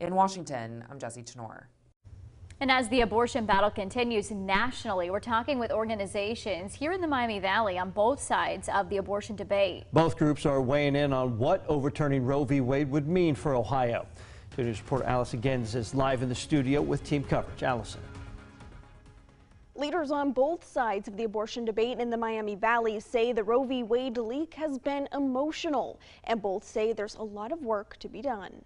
In Washington, I'm Jesse Chenor. And as the abortion battle continues nationally, we're talking with organizations here in the Miami Valley on both sides of the abortion debate. Both groups are weighing in on what overturning Roe v. Wade would mean for Ohio. 2 News reporter Allison Gens is live in the studio with team coverage. Allison. Leaders on both sides of the abortion debate in the Miami Valley say the Roe v. Wade leak has been emotional, and both say there's a lot of work to be done.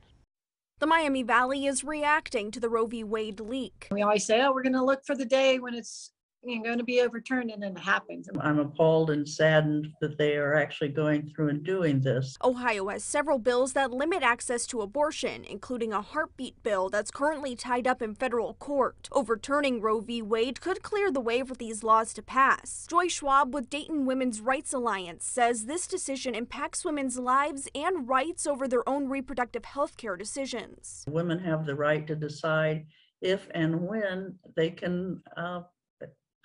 The Miami Valley is reacting to the Roe v. Wade leak. We always say, oh, we're going to look for the day when it's you know, going to be overturned, and then it happens. I'm appalled and saddened that they are actually going through and doing this. Ohio has several bills that limit access to abortion, including a heartbeat bill that's currently tied up in federal court. Overturning Roe v. Wade could clear the way for these laws to pass. Joy Schwab with Dayton Women's Rights Alliance says this decision impacts women's lives and rights over their own reproductive health care decisions. Women have the right to decide if and when they can uh,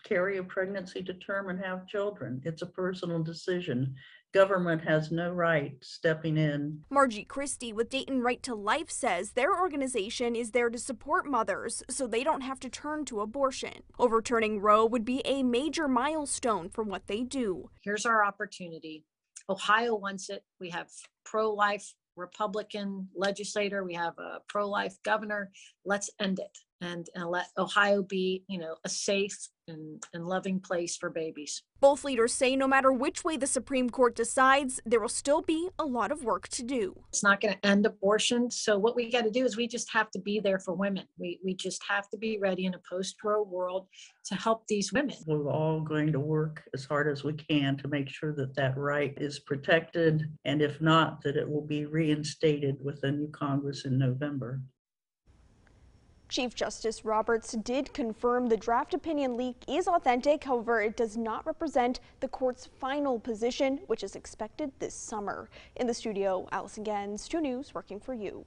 carry a pregnancy to term and have children. It's a personal decision. Government has no right stepping in. Margie Christie with Dayton Right to Life says their organization is there to support mothers so they don't have to turn to abortion. Overturning Roe would be a major milestone for what they do. Here's our opportunity. Ohio wants it. We have pro life Republican legislator, we have a pro life governor. Let's end it and, and let Ohio be, you know, a safe and, and loving place for babies. Both leaders say no matter which way the Supreme Court decides, there will still be a lot of work to do. It's not going to end abortion. So what we got to do is we just have to be there for women. We, we just have to be ready in a post-Roe world to help these women. We're all going to work as hard as we can to make sure that that right is protected. And if not, that it will be reinstated with the new Congress in November. Chief Justice Roberts did confirm the draft opinion leak is authentic. However, it does not represent the court's final position, which is expected this summer. In the studio, Allison Gens, 2 News, working for you.